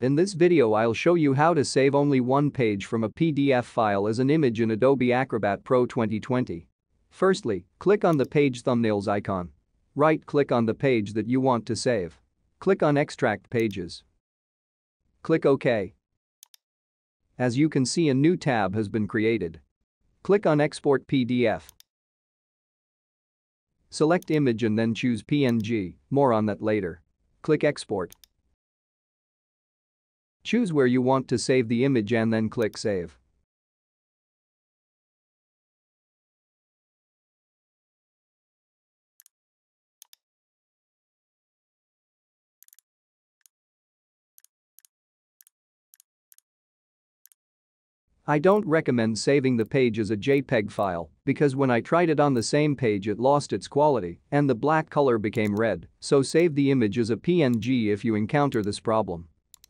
In this video I'll show you how to save only one page from a PDF file as an image in Adobe Acrobat Pro 2020. Firstly, click on the page thumbnails icon. Right-click on the page that you want to save. Click on Extract Pages. Click OK. As you can see a new tab has been created. Click on Export PDF. Select image and then choose PNG, more on that later. Click Export. Choose where you want to save the image and then click Save. I don't recommend saving the page as a JPEG file because when I tried it on the same page it lost its quality and the black color became red, so save the image as a PNG if you encounter this problem.